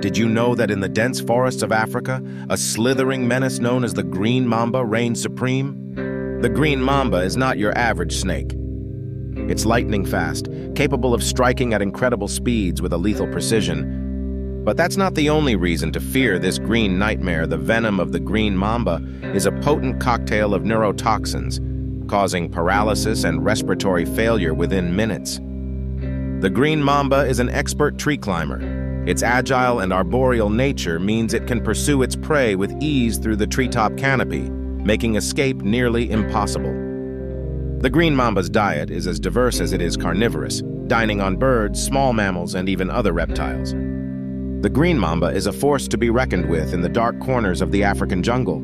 Did you know that in the dense forests of Africa, a slithering menace known as the green mamba reigns supreme? The green mamba is not your average snake. It's lightning fast, capable of striking at incredible speeds with a lethal precision. But that's not the only reason to fear this green nightmare. The venom of the green mamba is a potent cocktail of neurotoxins, causing paralysis and respiratory failure within minutes. The green mamba is an expert tree climber. Its agile and arboreal nature means it can pursue its prey with ease through the treetop canopy, making escape nearly impossible. The green mamba's diet is as diverse as it is carnivorous, dining on birds, small mammals, and even other reptiles. The green mamba is a force to be reckoned with in the dark corners of the African jungle,